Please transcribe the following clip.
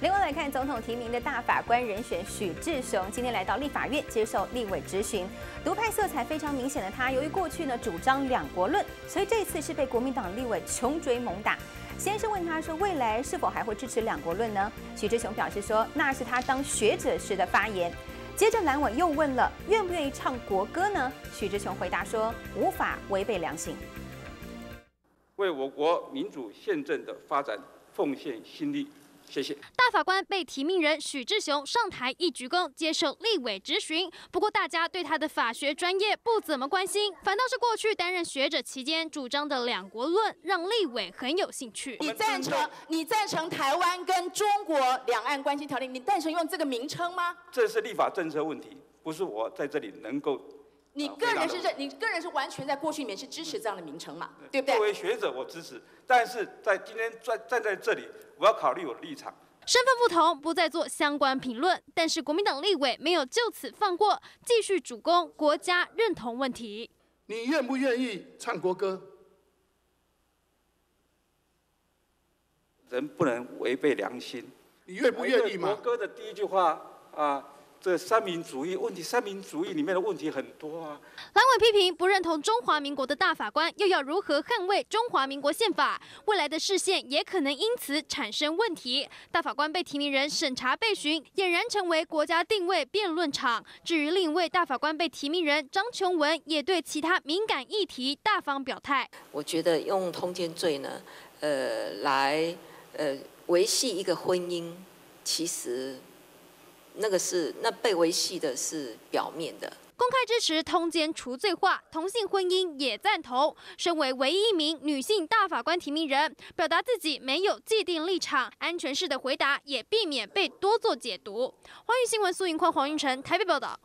另外来看总统提名的大法官人选许志雄，今天来到立法院接受立委质询。独派色彩非常明显的他，由于过去呢主张两国论，所以这次是被国民党立委穷追猛打。先是问他说，未来是否还会支持两国论呢？许志雄表示说，那是他当学者时的发言。接着蓝委又问了，愿不愿意唱国歌呢？许志雄回答说，无法违背良心，为我国民主宪政的发展奉献心力。谢谢。大法官被提名人许志雄上台一鞠躬，接受立委质询。不过，大家对他的法学专业不怎么关心，反倒是过去担任学者期间主张的两国论，让立委很有兴趣。你赞成？你赞成台湾跟中国两岸关系条例？你赞成用这个名称吗？这是立法政策问题，不是我在这里能够。你个人是认，你个人是完全在过去里面是支持这样的名称嘛？对不对？作为学者，我支持，但是在今天站站在这里。我要考虑我的立场，身份不同，不再做相关评论。但是国民党立委没有就此放过，继续主攻国家认同问题。你愿不愿意唱国歌？人不能违背良心。你愿不愿意吗？国歌的第一句话啊。这三民主义问题，三民主义里面的问题很多啊。蓝委批评不认同中华民国的大法官，又要如何捍卫中华民国宪法？未来的视线也可能因此产生问题。大法官被提名人审查被询，俨然成为国家定位辩论场。至于另一位大法官被提名人张琼文，也对其他敏感议题大方表态。我觉得用通奸罪呢，呃，来呃维系一个婚姻，其实。那个是那被维系的是表面的。公开支持通奸除罪化，同性婚姻也赞同。身为唯一一名女性大法官提名人，表达自己没有既定立场，安全式的回答也避免被多做解读。欢迎新闻苏盈宽、黄云成台北报道。